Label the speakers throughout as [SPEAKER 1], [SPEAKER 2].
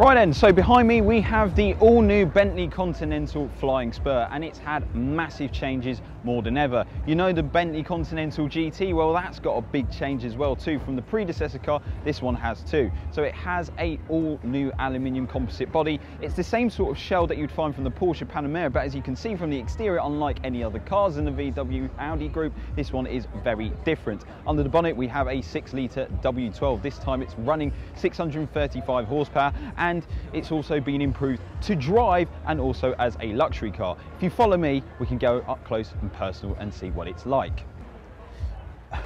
[SPEAKER 1] Right then, so behind me we have the all new Bentley Continental Flying Spur and it's had massive changes more than ever. You know the Bentley Continental GT, well that's got a big change as well too. From the predecessor car, this one has too. So it has a all new aluminium composite body. It's the same sort of shell that you'd find from the Porsche Panamera, but as you can see from the exterior, unlike any other cars in the VW Audi group, this one is very different. Under the bonnet we have a 6 litre W12. This time it's running 635 horsepower and and it's also been improved to drive and also as a luxury car. If you follow me, we can go up close and personal and see what it's like.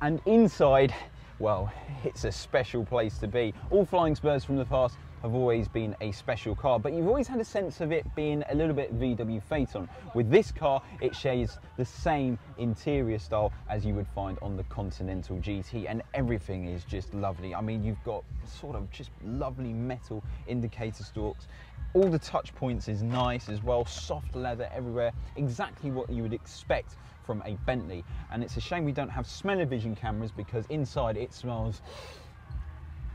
[SPEAKER 1] And inside, well, it's a special place to be. All Flying Spurs from the past have always been a special car, but you've always had a sense of it being a little bit VW Phaeton. With this car, it shares the same interior style as you would find on the Continental GT, and everything is just lovely. I mean, you've got sort of just lovely metal indicator stalks. All the touch points is nice as well, soft leather everywhere, exactly what you would expect from a Bentley. And it's a shame we don't have smell-o-vision cameras because inside it smells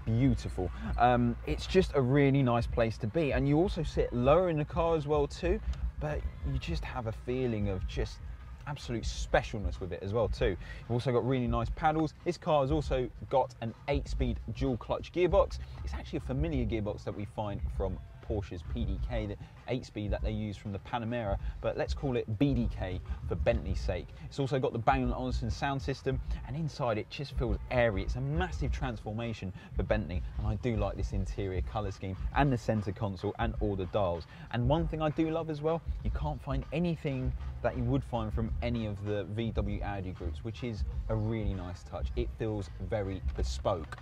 [SPEAKER 1] beautiful. Um, it's just a really nice place to be. And you also sit lower in the car as well too, but you just have a feeling of just absolute specialness with it as well too. You've also got really nice paddles. This car has also got an 8-speed dual clutch gearbox. It's actually a familiar gearbox that we find from Porsche's PDK, the 8-speed that they use from the Panamera, but let's call it BDK for Bentley's sake. It's also got the Bang & Olufsen sound system, and inside it just feels airy. It's a massive transformation for Bentley, and I do like this interior colour scheme and the centre console and all the dials. And one thing I do love as well, you can't find anything that you would find from any of the VW Audi groups, which is a really nice touch. It feels very bespoke.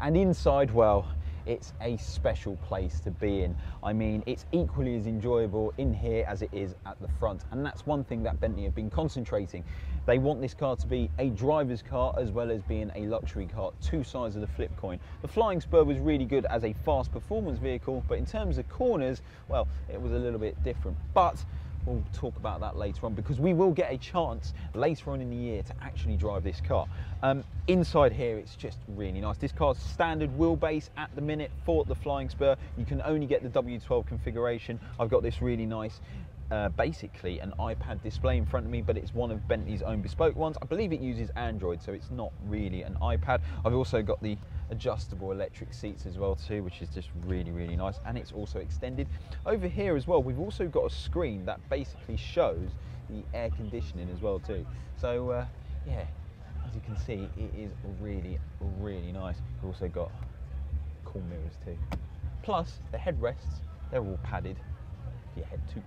[SPEAKER 1] And inside, well, it's a special place to be in. I mean, it's equally as enjoyable in here as it is at the front. And that's one thing that Bentley have been concentrating. They want this car to be a driver's car as well as being a luxury car, two sides of the flip coin. The Flying Spur was really good as a fast performance vehicle, but in terms of corners, well, it was a little bit different. But we'll talk about that later on because we will get a chance later on in the year to actually drive this car. Um, inside here, it's just really nice. This car's standard wheelbase at the minute for the Flying Spur. You can only get the W12 configuration. I've got this really nice uh, basically an iPad display in front of me, but it's one of Bentley's own bespoke ones. I believe it uses Android, so it's not really an iPad. I've also got the adjustable electric seats as well too, which is just really, really nice. And it's also extended. Over here as well, we've also got a screen that basically shows the air conditioning as well too. So uh, yeah, as you can see, it is really, really nice. We've also got cool mirrors too. Plus, the headrests, they're all padded for your head too.